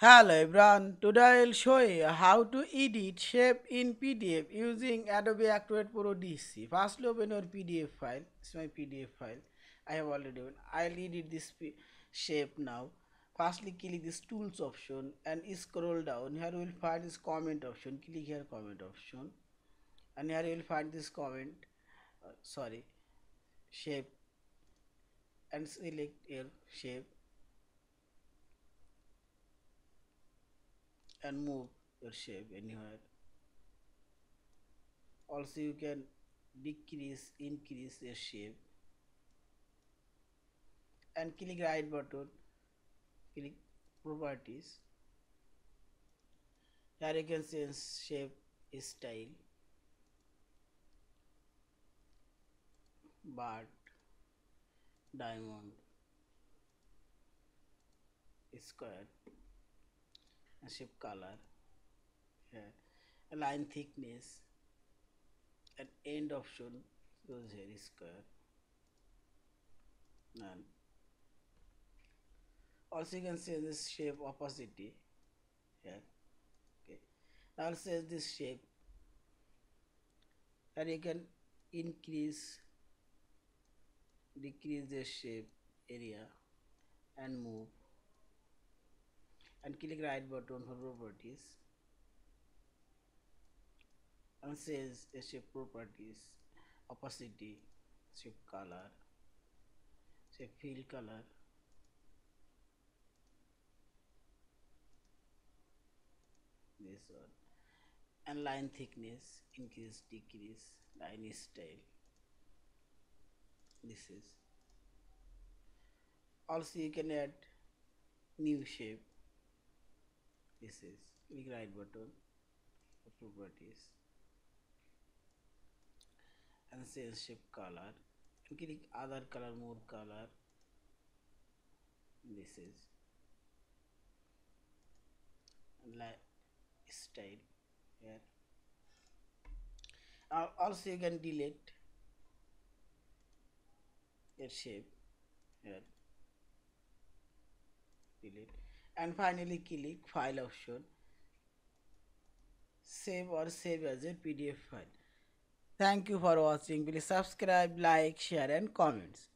Hello everyone, today I'll show you how to edit shape in PDF using Adobe Acrobat Pro DC. First open your PDF file, it's my PDF file, I have already opened. I'll edit this shape now. Firstly click this tools option and scroll down, here you will find this comment option, click here comment option. And here you will find this comment, uh, sorry, shape. And select your shape and move your shape anywhere. Also you can decrease increase your shape. And click right button click properties. Here you can change shape style. But diamond square shape color line thickness and end option goes here square. And also you can see this shape opacity here okay. Now say this shape and you can increase decrease the shape area and move and click right button for properties and says shape properties opacity shape color shape fill color. This one. And line thickness increase decrease line style. This is. Also you can add new shape this is click right button properties. And change shape color. And click other color more color. This is like style here. Uh, also you can delete your shape here. Delete and finally click file option save or save as a pdf file. Thank you for watching. Please subscribe like share and comments